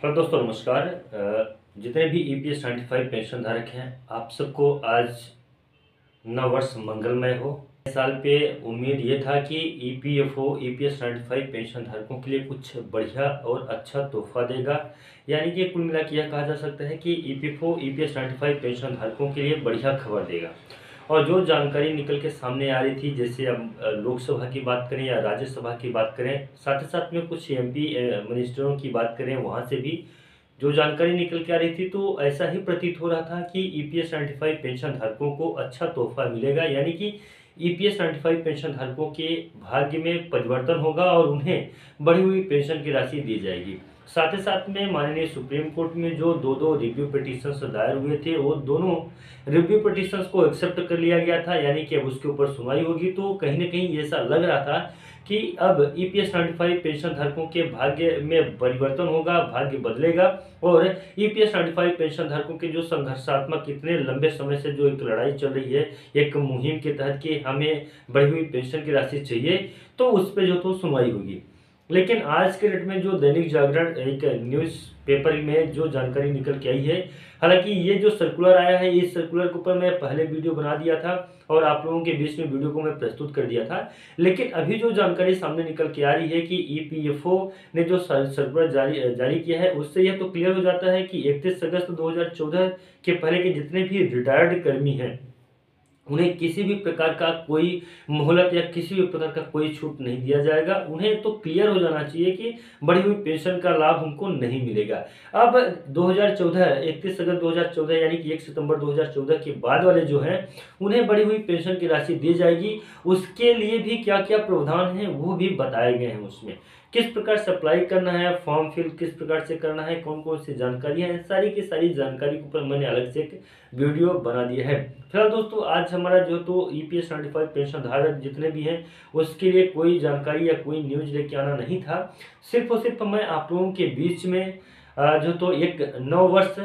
Hello दोस्तों, नमस्कार। जितने भी E P S ninety five pension धारक हैं, आप सबको आज नव वर्ष मंगलमय हो। इस साल पे उम्मीद ये था कि E P F O E P S ninety five pension धारकों के लिए कुछ बढ़िया और अच्छा तोहफा देगा। यानी कि कुल मिला के यह कहा जा सकता है कि E P F O E P S ninety five pension धारकों के लिए बढ़िया खबर देगा। और जो जानकारी निकल के सामने आ रही थी, जैसे अब लोकसभा की बात करें या राज्यसभा की बात करें, साथ ही साथ में कुछ एम मिनिस्टरों की बात करें, वहाँ से भी जो जानकारी निकल के आ रही थी तो ऐसा ही प्रतीत हो रहा था कि ई पी एस पेंशन धारकों को अच्छा तोहफा मिलेगा, यानी कि E P S ninety pension धारकों के भाग्य में परिवर्तन होगा और उन्हें बढ़ी हुई पेंशन की राशि दी जाएगी। साथ ही साथ में माननीय सुप्रीम कोर्ट में जो दो दो रिव्यू पिटिशंस दायर हुए थे, वो दोनों रिव्यू पिटिशंस को एक्सेप्ट कर लिया गया था, यानी कि अब उसके ऊपर सुनवाई होगी। तो कहीं ना कहीं ऐसा लग रहा था कि अब E P S five pension धारकों के भाग्य में परिवर्तन होगा, भाग्य बदलेगा, और ई पी फाइव पेंशन धारकों के जो संघर्षात्मक इतने लंबे समय से जो एक लड़ाई चल रही है, एक मुहिम के तहत कि हमें बढ़ी हुई पेंशन की राशि चाहिए तो उस पर जो तो सुनवाई होगी। लेकिन आज के डेट में जो दैनिक जागरण एक न्यूज़ पेपर में जो जानकारी निकल के आई है, हालाँकि ये जो सर्कुलर आया है, इस सर्कुलर के ऊपर मैं पहले वीडियो बना दिया था और आप लोगों के बीच में वीडियो को मैं प्रस्तुत कर दिया था। लेकिन अभी जो जानकारी सामने निकल के आ रही है कि ईपीएफओ ने जो सर्कुलर जारी जारी किया है, उससे यह तो क्लियर हो जाता है कि 31 अगस्त 2014 के पहले के जितने भी रिटायर्ड कर्मी हैं उन्हें किसी भी प्रकार का कोई मोहलत या किसी भी प्रकार का कोई छूट नहीं दिया जाएगा। उन्हें तो क्लियर हो जाना चाहिए कि बढ़ी हुई पेंशन का लाभ उनको नहीं मिलेगा। अब 2014 31 अगस्त 2014 यानी कि 1 सितंबर 2014 के बाद वाले जो हैं, उन्हें बढ़ी हुई पेंशन की राशि दी जाएगी। उसके लिए भी क्या क्या प्रावधान है, वो भी बताए गए हैं उसमें। किस प्रकार से अप्लाई करना है, फॉर्म फिल किस प्रकार से करना है कौन कौन सी जानकारियाँ हैं, सारी की सारी जानकारी के ऊपर मैंने अलग से एक वीडियो बना दिया है। फ़िलहाल दोस्तों, आज हमारा जो तो ई पी एस पेंशन धारक जितने भी हैं, उसके लिए कोई जानकारी या कोई न्यूज़ लेके आना नहीं था। सिर्फ़ और सिर्फ़ मैं आप लोगों के बीच में जो तो एक नौ वर्ष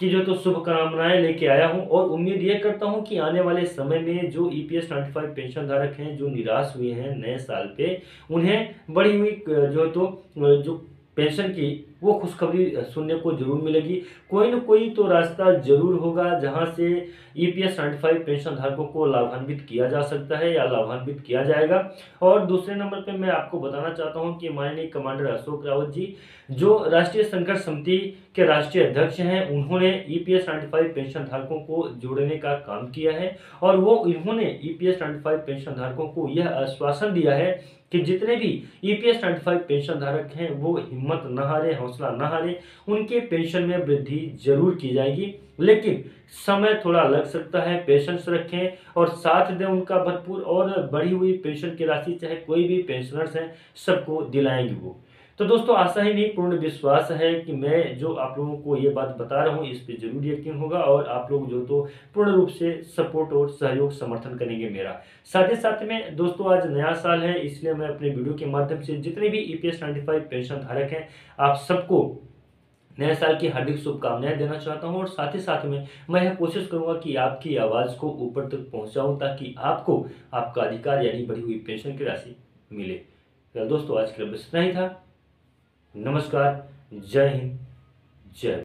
की जो तो शुभकामनाएँ लेके आया हूँ और उम्मीद ये करता हूँ कि आने वाले समय में जो E P S five pension धारक हैं, जो निराश हुए हैं नए साल पे, उन्हें बढ़ी हुई, जो तो जो पेंशन की, वो खुशखबरी सुनने को ज़रूर मिलेगी। कोई ना कोई तो रास्ता ज़रूर होगा जहाँ से ई पी एस पेंशन धारकों को लाभान्वित किया जा सकता है या लाभान्वित किया जाएगा। और दूसरे नंबर पे मैं आपको बताना चाहता हूँ कि माननीय कमांडर अशोक रावत जी, जो राष्ट्रीय संघर्ष समिति के राष्ट्रीय अध्यक्ष हैं, उन्होंने ई पी एस पेंशन धारकों को जोड़ने का काम किया है और वो, इन्होंने ई पी एस पेंशन धारकों को यह आश्वासन दिया है कि जितने भी E P S ninety five pension धारक हैं, वो हिम्मत न हारे, हौसला न हारे, उनके पेंशन में वृद्धि ज़रूर की जाएगी। लेकिन समय थोड़ा लग सकता है, पेशेंस रखें और साथ दें उनका भरपूर और बढ़ी हुई पेंशन की राशि, चाहे कोई भी पेंशनर्स हैं, सबको दिलाएँगे वो। तो दोस्तों, आशा ही नहीं, पूर्ण विश्वास है कि मैं जो आप लोगों को ये बात बता रहा हूँ, इस पर ज़रूर यकीन होगा और आप लोग जो तो पूर्ण रूप से सपोर्ट और सहयोग, समर्थन करेंगे मेरा। साथ ही साथ में दोस्तों, आज नया साल है, इसलिए मैं अपने वीडियो के माध्यम से जितने भी E P ninety five pension धारक हैं, आप सबको नए साल की हार्दिक शुभकामनाएँ देना चाहता हूँ और साथ ही साथ में मैं यह कोशिश करूँगा कि आपकी आवाज़ को ऊपर तक पहुंचाऊं ताकि आपको आपका अधिकार, यानी बढ़ी हुई पेंशन की राशि मिले। तो दोस्तों, आज के लिए बस इतना ही था। नमस्कार जय हिंद जय